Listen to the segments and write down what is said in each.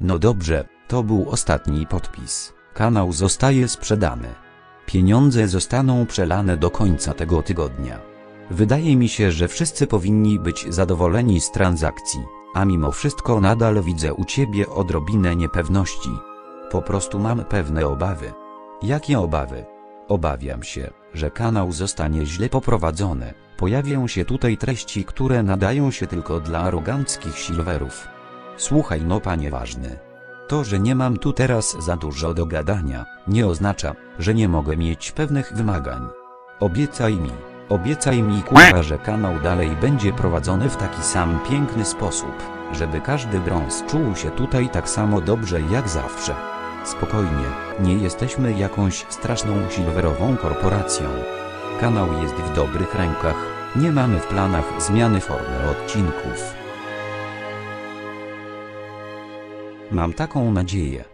No dobrze, to był ostatni podpis. Kanał zostaje sprzedany. Pieniądze zostaną przelane do końca tego tygodnia. Wydaje mi się, że wszyscy powinni być zadowoleni z transakcji, a mimo wszystko nadal widzę u ciebie odrobinę niepewności. Po prostu mam pewne obawy. Jakie obawy? Obawiam się, że kanał zostanie źle poprowadzony. Pojawią się tutaj treści, które nadają się tylko dla aroganckich silverów. Słuchaj no panie ważny. To, że nie mam tu teraz za dużo do gadania, nie oznacza, że nie mogę mieć pewnych wymagań. Obiecaj mi, obiecaj mi kurwa, że kanał dalej będzie prowadzony w taki sam piękny sposób, żeby każdy brąz czuł się tutaj tak samo dobrze jak zawsze. Spokojnie, nie jesteśmy jakąś straszną silverową korporacją. Kanał jest w dobrych rękach, nie mamy w planach zmiany formy odcinków. Mam taką nadzieję.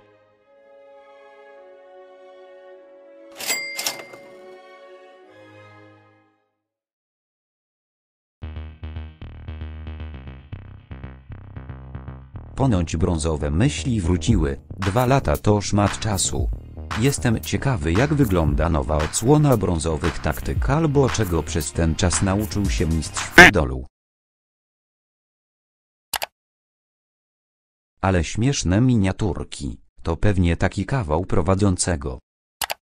Ponoć brązowe myśli wróciły. Dwa lata to szmat czasu. Jestem ciekawy jak wygląda nowa odsłona brązowych taktyk albo czego przez ten czas nauczył się mistrz Fidolu. Ale śmieszne miniaturki, to pewnie taki kawał prowadzącego.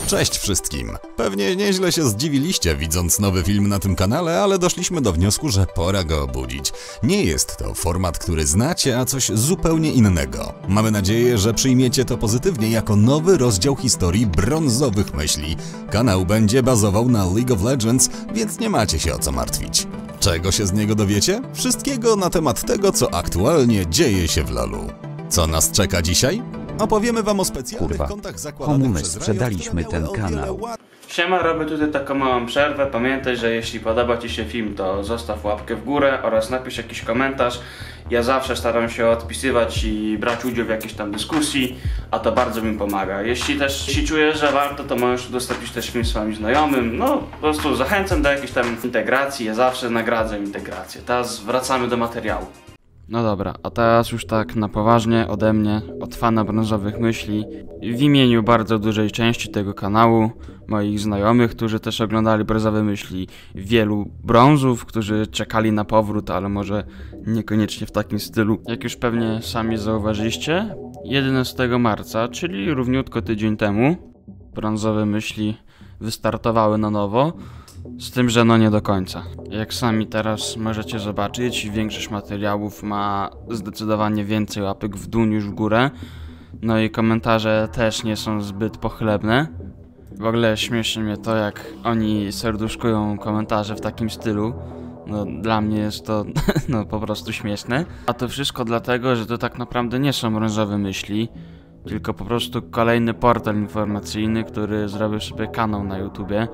Cześć wszystkim! Pewnie nieźle się zdziwiliście widząc nowy film na tym kanale, ale doszliśmy do wniosku, że pora go obudzić. Nie jest to format, który znacie, a coś zupełnie innego. Mamy nadzieję, że przyjmiecie to pozytywnie jako nowy rozdział historii brązowych myśli. Kanał będzie bazował na League of Legends, więc nie macie się o co martwić. Czego się z niego dowiecie? Wszystkiego na temat tego, co aktualnie dzieje się w LoLu. Co nas czeka dzisiaj? Opowiemy wam o specjalnych Kurwa, kontach zakładanych komu my przez Riot, sprzedaliśmy które miały ten o wiele kanał? Siema, robię tutaj taką małą przerwę. Pamiętaj, że jeśli podoba Ci się film, to zostaw łapkę w górę oraz napisz jakiś komentarz. Ja zawsze staram się odpisywać i brać udział w jakiejś tam dyskusji, a to bardzo mi pomaga. Jeśli też jeśli czujesz, że warto, to możesz udostępnić też film swoim znajomym. No, po prostu zachęcam do jakiejś tam integracji. Ja zawsze nagradzam integrację. Teraz wracamy do materiału. No dobra, a teraz już tak na poważnie ode mnie, od fana brązowych myśli, w imieniu bardzo dużej części tego kanału, moich znajomych, którzy też oglądali brązowe myśli, wielu brązów, którzy czekali na powrót, ale może niekoniecznie w takim stylu. Jak już pewnie sami zauważyliście, 11 marca, czyli równiutko tydzień temu, brązowe myśli wystartowały na nowo. Z tym, że no nie do końca. Jak sami teraz możecie zobaczyć, większość materiałów ma zdecydowanie więcej łapek w dół niż w górę. No i komentarze też nie są zbyt pochlebne. W ogóle śmieszy mnie to, jak oni serduszkują komentarze w takim stylu. No, dla mnie jest to no, po prostu śmieszne. A to wszystko dlatego, że to tak naprawdę nie są brązowe myśli, tylko po prostu kolejny portal informacyjny, który zrobił sobie kanał na YouTubie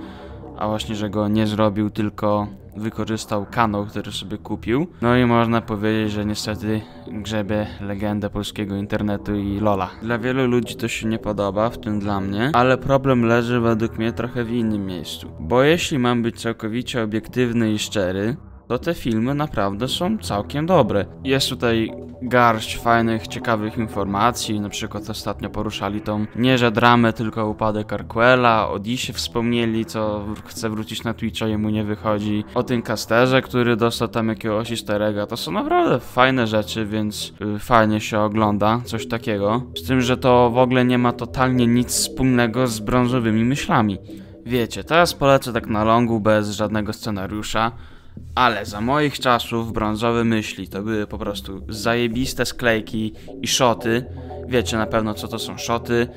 a właśnie, że go nie zrobił, tylko wykorzystał kanał, który sobie kupił. No i można powiedzieć, że niestety grzebie legendę polskiego internetu i Lola. Dla wielu ludzi to się nie podoba, w tym dla mnie, ale problem leży według mnie trochę w innym miejscu. Bo jeśli mam być całkowicie obiektywny i szczery, to te filmy naprawdę są całkiem dobre. Jest tutaj garść fajnych, ciekawych informacji, na przykład ostatnio poruszali tą nie że dramę, tylko upadek Arquela, o Disie wspomnieli, co chce wrócić na Twitcha, jemu nie wychodzi, o tym casterze, który dostał tam jakiegoś easter egga. to są naprawdę fajne rzeczy, więc y, fajnie się ogląda, coś takiego. Z tym, że to w ogóle nie ma totalnie nic wspólnego z brązowymi myślami. Wiecie, teraz polecę tak na longu bez żadnego scenariusza, ale za moich czasów brązowe myśli to były po prostu zajebiste sklejki i szoty. Wiecie na pewno co to są szoty.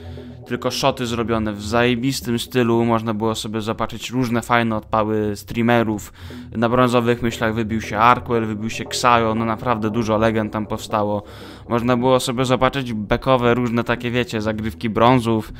Tylko szoty zrobione w zajebistym stylu. Można było sobie zobaczyć różne fajne odpały streamerów. Na brązowych myślach wybił się Arkwell, wybił się Xayo. No naprawdę dużo legend tam powstało. Można było sobie zobaczyć bekowe różne takie wiecie, zagrywki brązów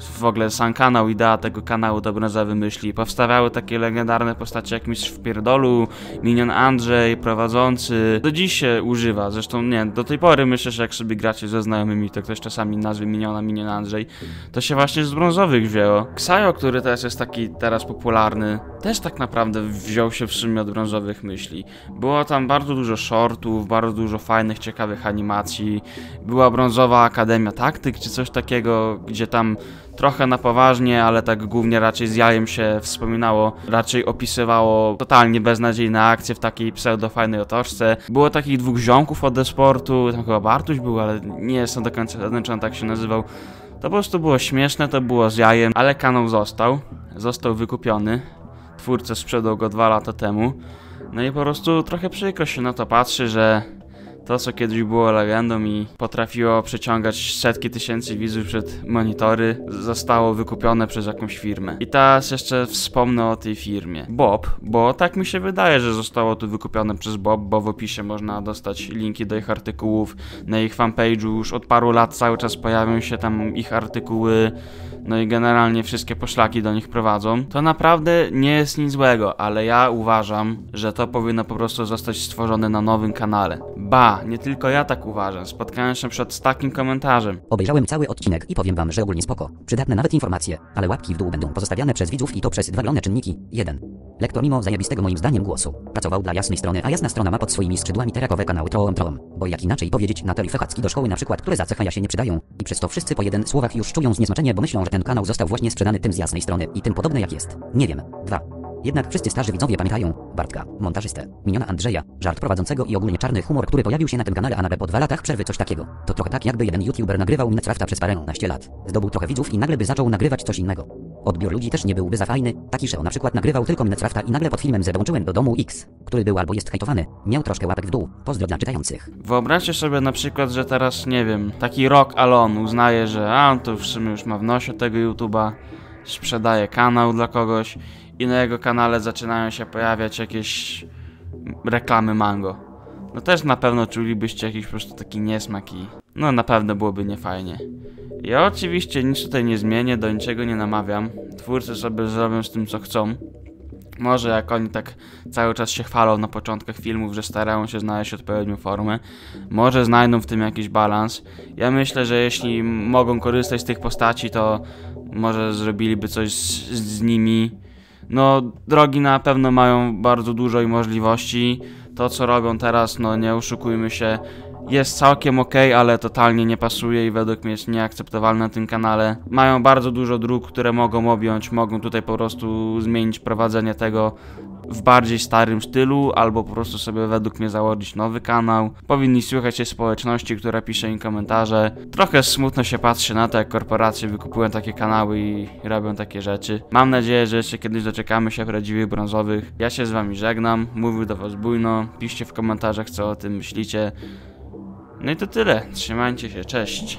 w ogóle sam kanał, idea tego kanału to brązowe myśli. Powstawały takie legendarne postacie jak Mistrz w Pierdolu, Minion Andrzej, prowadzący. Do dziś się używa, zresztą nie, do tej pory myślę, że jak sobie gracie ze znajomymi, to ktoś czasami nazwie Miniona Minion Andrzej, to się właśnie z brązowych wzięło. Xayo, który teraz jest taki teraz popularny, też tak naprawdę wziął się w sumie od brązowych myśli. Było tam bardzo dużo shortów, bardzo dużo fajnych, ciekawych animacji. Była brązowa Akademia Taktyk czy coś takiego, gdzie tam trochę na poważnie, ale tak głównie raczej z jajem się wspominało, raczej opisywało totalnie beznadziejne akcje w takiej pseudo-fajnej otoczce. Było takich dwóch ziomków od sportu, tam chyba Bartuś był, ale nie jestem do końca pewien, czy on tak się nazywał. To po prostu było śmieszne, to było z jajem, ale kanał został, został wykupiony. Twórca sprzedał go dwa lata temu. No i po prostu trochę przykro się na to patrzy, że to, co kiedyś było legendą i potrafiło przyciągać setki tysięcy widzów przed monitory, zostało wykupione przez jakąś firmę. I teraz jeszcze wspomnę o tej firmie. Bob, bo tak mi się wydaje, że zostało to wykupione przez Bob, bo w opisie można dostać linki do ich artykułów. Na ich fanpage'u już od paru lat cały czas pojawią się tam ich artykuły no i generalnie wszystkie poszlaki do nich prowadzą, to naprawdę nie jest nic złego, ale ja uważam, że to powinno po prostu zostać stworzone na nowym kanale. Ba, nie tylko ja tak uważam, spotkałem się przed takim komentarzem. Obejrzałem cały odcinek i powiem wam, że ogólnie spoko. Przydatne nawet informacje, ale łapki w dół będą pozostawiane przez widzów i to przez dwa główne czynniki. 1. Lektor mimo zajebistego moim zdaniem głosu. Pracował dla jasnej strony, a jasna strona ma pod swoimi skrzydłami terakowe kanały trołom trołom. Bo jak inaczej powiedzieć na Fechacki do szkoły na przykład, które za cecha ja się nie przydają. I przez to wszyscy po jeden słowach już czują zniesmaczenie, bo myślą, że ten kanał został właśnie sprzedany tym z jasnej strony i tym podobne jak jest. Nie wiem. 2. Jednak wszyscy starzy widzowie pamiętają Bartka, montażystę, miniona Andrzeja, żart prowadzącego i ogólnie czarny humor, który pojawił się na tym kanale, a nawet po dwa latach przerwy coś takiego. To trochę tak jakby jeden youtuber nagrywał Minecrafta przez paręnaście lat. Zdobył trochę widzów i nagle by zaczął nagrywać coś innego. Odbiór ludzi też nie byłby za fajny, taki Szeo na przykład nagrywał tylko Minecrafta i nagle pod filmem z dołączyłem do domu X, który był albo jest hejtowany, miał troszkę łapek w dół, pozdro dla czytających. Wyobraźcie sobie na przykład, że teraz, nie wiem, taki Rock Alon uznaje, że a, on to w sumie już ma w nosie tego YouTube'a, sprzedaje kanał dla kogoś i na jego kanale zaczynają się pojawiać jakieś reklamy mango. No też na pewno czulibyście jakiś po prostu taki niesmak i no na pewno byłoby niefajnie. Ja oczywiście nic tutaj nie zmienię, do niczego nie namawiam. Twórcy sobie zrobią z tym co chcą. Może jak oni tak cały czas się chwalą na początkach filmów, że starają się znaleźć odpowiednią formę, może znajdą w tym jakiś balans. Ja myślę, że jeśli mogą korzystać z tych postaci, to może zrobiliby coś z, z nimi. No, drogi na pewno mają bardzo dużo i możliwości. To, co robią teraz, no nie oszukujmy się, jest całkiem ok, ale totalnie nie pasuje i według mnie jest nieakceptowalne na tym kanale. Mają bardzo dużo dróg, które mogą objąć, mogą tutaj po prostu zmienić prowadzenie tego w bardziej starym stylu, albo po prostu sobie według mnie założyć nowy kanał. Powinni słuchać się społeczności, która pisze im komentarze. Trochę smutno się patrzy na to, jak korporacje wykupują takie kanały i robią takie rzeczy. Mam nadzieję, że jeszcze kiedyś doczekamy się prawdziwych brązowych. Ja się z wami żegnam, mówił do was bujno. Piszcie w komentarzach, co o tym myślicie. No i to tyle. Trzymajcie się, cześć.